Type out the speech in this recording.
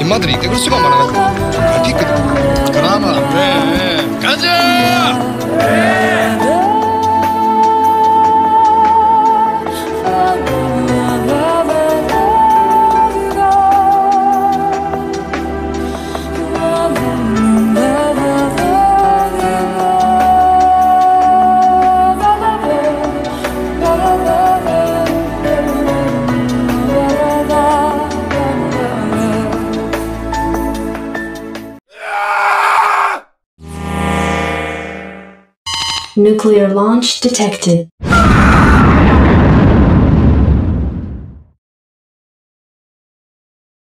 인마들이 깨글 수가 많아가지고 좀 갈피거든 그러면 Nuclear launch detected.